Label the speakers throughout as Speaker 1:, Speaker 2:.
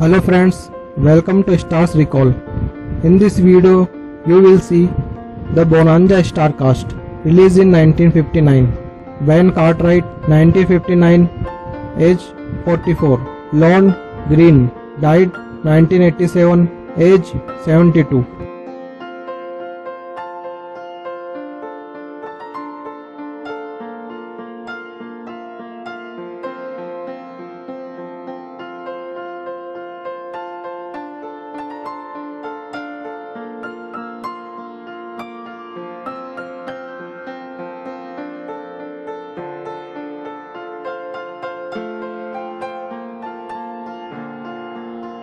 Speaker 1: Hello friends, welcome to Stars Recall. In this video, you will see the Bonanza Star Cast released in 1959. Ben Cartwright 1959, age 44. Lorne Greene died 1987, age 72.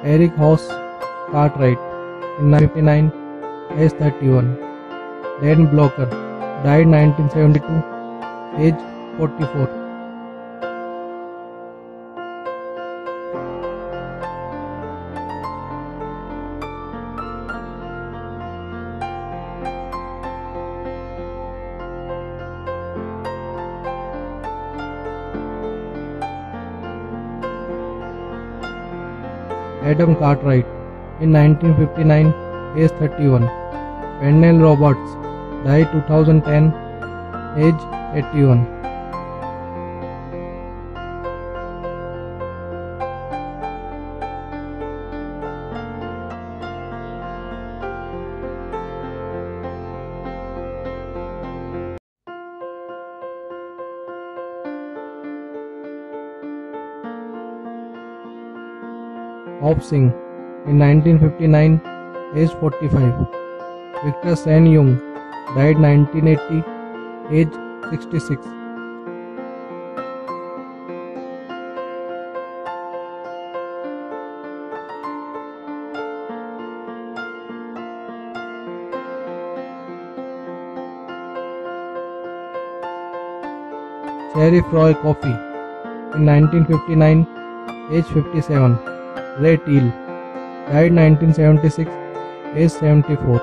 Speaker 1: Eric Hoss Cartwright in 1959, age 31. Dan Blocker died 1972, age 44. Adam Cartwright in 1959, age 31. Pernell Roberts died 2010, age 81. Hop Sing in 1959, age 45. Victor Sen Yung died 1980, age 66. Sheriff Roy Coffee in 1959, age 57. Ray Teal died 1976, age 74.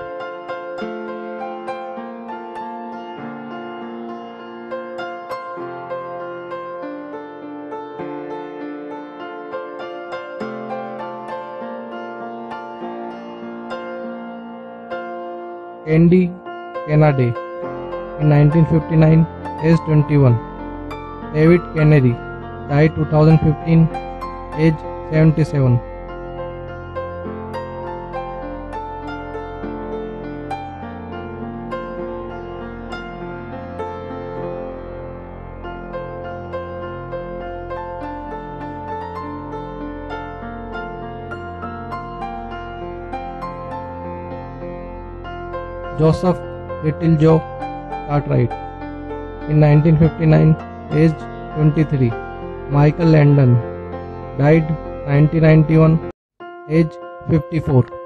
Speaker 1: Candy Canaday in 1959, age 21. David Canary died 2015, age 77. Joseph Little Joe Cartwright in 1959, aged 23. Michael Landon died 1991, age 54.